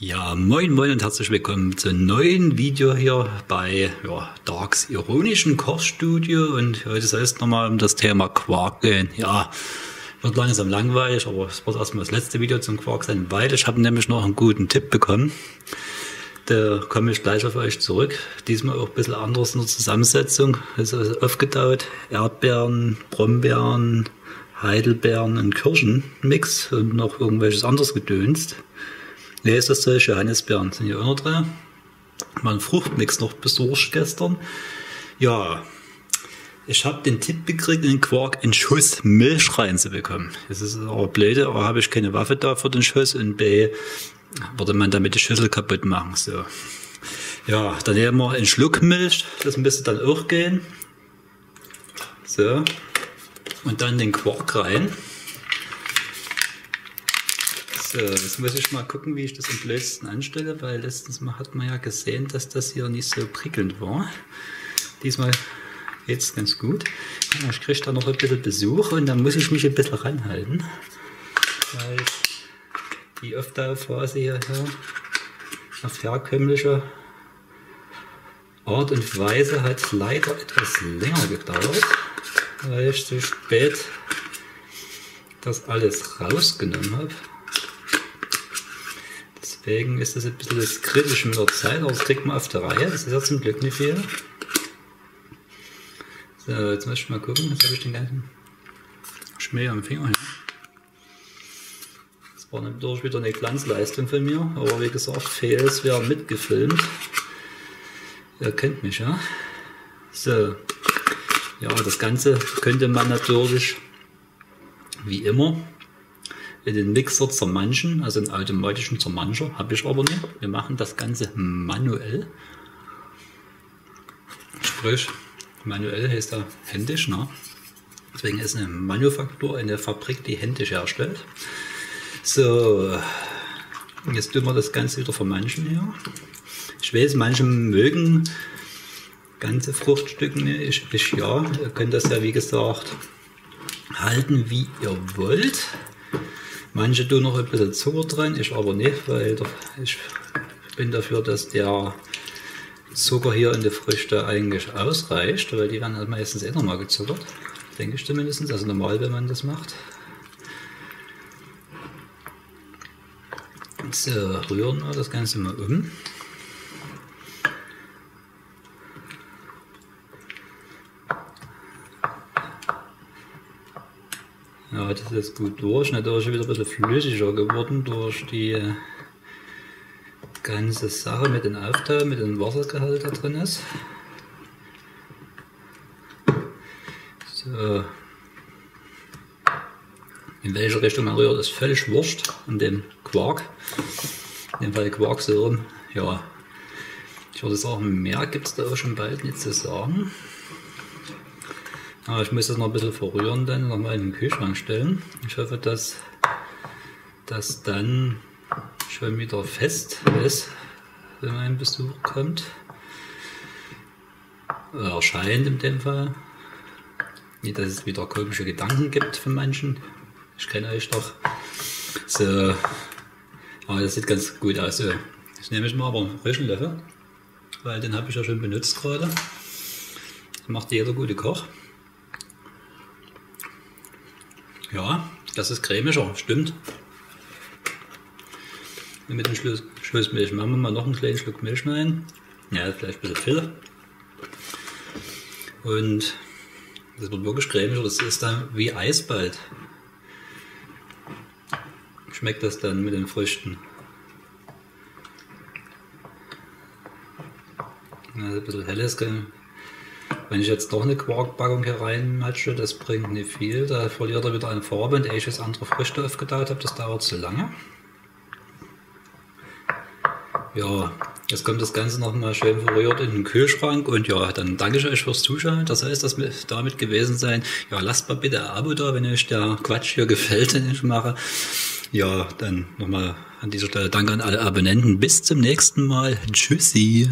Ja, moin moin und herzlich willkommen zu einem neuen Video hier bei ja, Darks ironischen Kochstudio und heute soll es nochmal um das Thema Quark gehen. Ja, wird langsam langweilig, aber es wird erstmal das letzte Video zum Quark sein, weil ich habe nämlich noch einen guten Tipp bekommen. Da komme ich gleich auf euch zurück. Diesmal auch ein bisschen anders in der Zusammensetzung. Es ist aufgetaut Erdbeeren, Brombeeren, Heidelbeeren und Kirschenmix und noch irgendwelches anderes gedönst. Solche Johannisbeeren sind hier auch noch drin. Mal ein Fruchtmix noch besorgt gestern. Ja, ich habe den Tipp gekriegt, in den Quark einen Schuss Milch reinzubekommen. Das ist aber blöde, aber habe ich keine Waffe da für den Schuss und B, würde man damit die Schüssel kaputt machen. So. Ja, dann nehmen wir einen Schluck Milch, das müsste dann auch gehen. So. Und dann den Quark rein. So, jetzt muss ich mal gucken, wie ich das am blödsten anstelle, weil letztens mal hat man ja gesehen, dass das hier nicht so prickelnd war. Diesmal geht es ganz gut. Ich kriege da noch ein bisschen Besuch und dann muss ich mich ein bisschen ranhalten, weil die hier, hier auf herkömmliche Art und Weise hat leider etwas länger gedauert, weil ich zu spät das alles rausgenommen habe. Deswegen ist das ein bisschen das Kritische mit der Zeit, aber das kriegt man auf der Reihe. Das ist ja zum Glück nicht viel. So, jetzt muss ich mal gucken. Jetzt habe ich den ganzen Schmäh am Finger. Das war natürlich wieder eine Glanzleistung von mir, aber wie gesagt, Fails werden mitgefilmt. Ihr kennt mich, ja? So, ja, das Ganze könnte man natürlich wie immer in den Mixer zermanschen, also einen automatischen Zermanscher, habe ich aber nicht. Wir machen das Ganze manuell. Sprich, manuell heißt er händisch, ne? Deswegen ist eine Manufaktur eine Fabrik, die händisch herstellt. So, jetzt tun wir das Ganze wieder vermanschen hier. Ich weiß, manche mögen ganze Fruchtstücke nicht. Ich, ich ja, ihr könnt das ja wie gesagt halten, wie ihr wollt. Manche tun noch ein bisschen Zucker drin, ich aber nicht, weil ich bin dafür, dass der Zucker hier in der Früchte eigentlich ausreicht, weil die werden halt meistens eh nochmal gezuckert. Denke ich zumindest, also normal, wenn man das macht. So, rühren wir das Ganze mal um. Ja, das ist gut durch. Natürlich wieder ein bisschen flüssiger geworden durch die ganze Sache mit dem Aufteil, mit dem Wassergehalt da drin ist. So. In welche Richtung man rührt, ist völlig wurscht. Und dem Quark, in dem Fall Quarksäure, ja, ich würde sagen, mehr gibt es da auch schon bald nicht zu sagen. Aber ich muss das noch ein bisschen verrühren, dann nochmal in den Kühlschrank stellen. Ich hoffe, dass das dann schon wieder fest ist, wenn mein Besuch kommt. Oder erscheint in dem Fall. Nicht, dass es wieder komische Gedanken gibt von manchen. Ich kenne euch doch. So. Aber das sieht ganz gut aus. So. Jetzt nehme ich mal aber einen frischen Löffel, weil den habe ich ja schon benutzt gerade. Das macht jeder gute Koch. Ja, das ist cremischer, stimmt. Mit dem Schluss, Schluss Milch machen wir mal noch einen kleinen Schluck Milch rein. Ja, vielleicht ein bisschen viel. Und das wird wirklich cremischer, das ist dann wie Eis bald. Schmeckt das dann mit den Früchten. Also ein bisschen helles wenn ich jetzt doch eine Quarkpackung hier reinmatsche, das bringt nicht viel. Da verliert er wieder an Farbe und ich jetzt andere Früchte aufgetaut habe, das dauert zu lange. Ja, jetzt kommt das Ganze nochmal schön verrührt in den Kühlschrank und ja, dann danke ich euch fürs Zuschauen. Das heißt, das wird damit gewesen sein. Ja, lasst mal bitte ein Abo da, wenn euch der Quatsch hier gefällt, den ich mache. Ja, dann nochmal an dieser Stelle danke an alle Abonnenten. Bis zum nächsten Mal. Tschüssi.